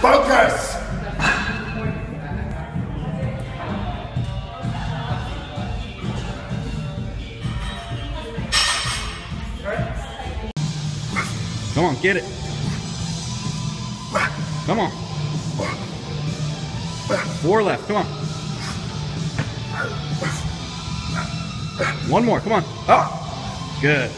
Focus! Come on, get it. Come on. Four left. Come on. One more. Come on. Oh, good.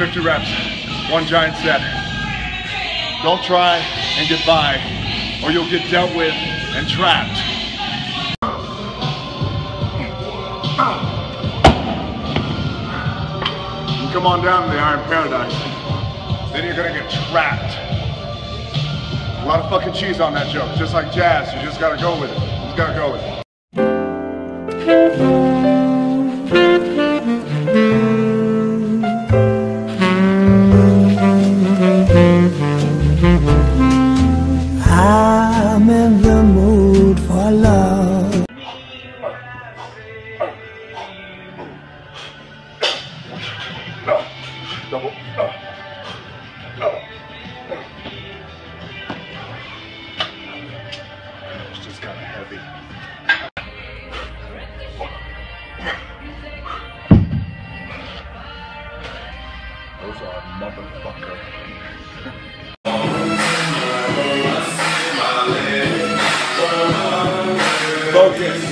50 reps, one giant set. Don't try and get by or you'll get dealt with and trapped. You come on down to the Iron Paradise. Then you're gonna get trapped. A lot of fucking cheese on that joke, just like jazz. You just gotta go with it. You just gotta go with it. It's just kind of heavy. Those are motherfucker. Focus.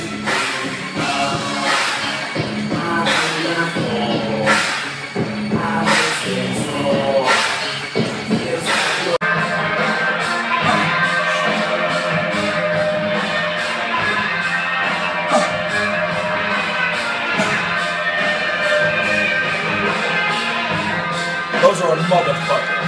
a motherfucker.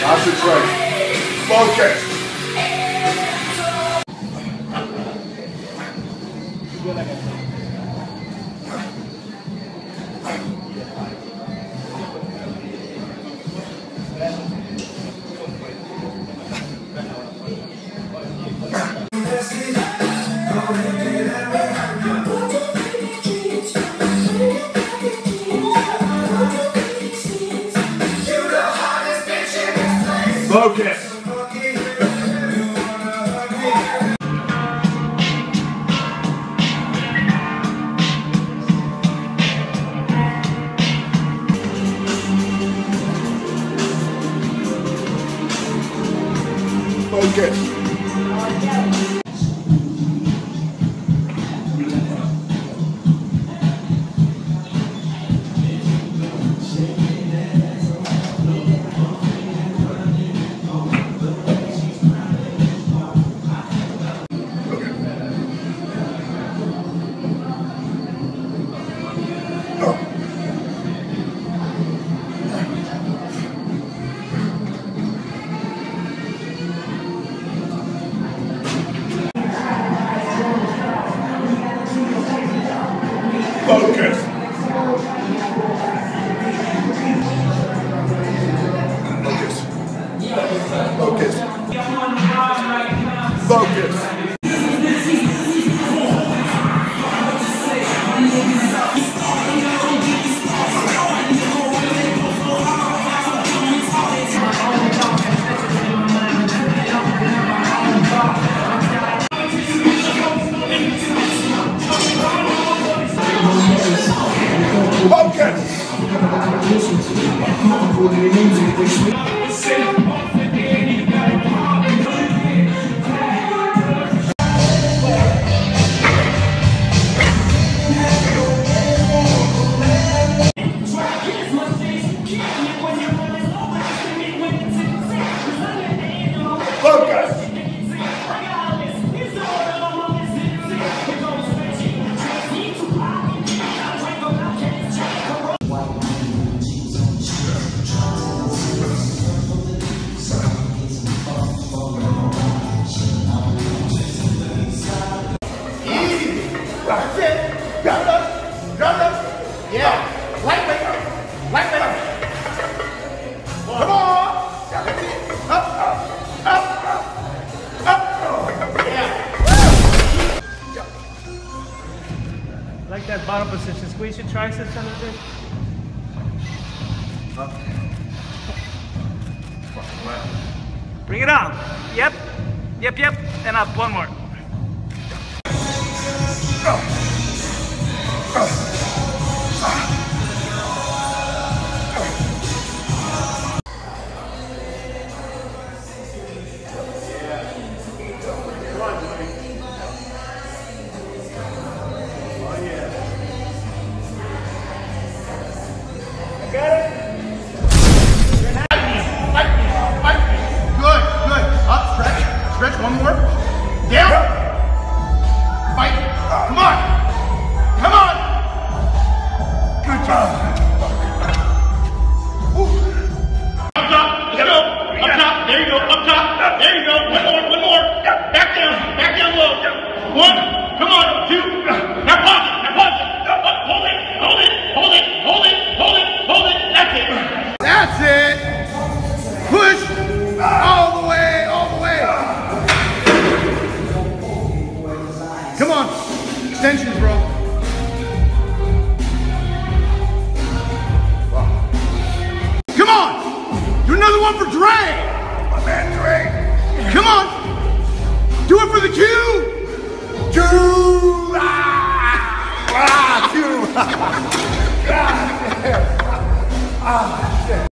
That's the trick. Focus. Focus. Focus. music which we... Yeah. Yeah. Lightweight up. Lightweight up. Come on. Up, up, up. Yeah. Like that bottom position. Squeeze your triceps a little bit. Bring it on. Yep. Yep, yep. And up. One more. Down. Fight. Come on. Come on. Good job. extensions, bro. Come on. Do another one for Dre. My man Dre. Come on. Do it for the Q. Q. Ah, ah Q. God damn. Ah, shit.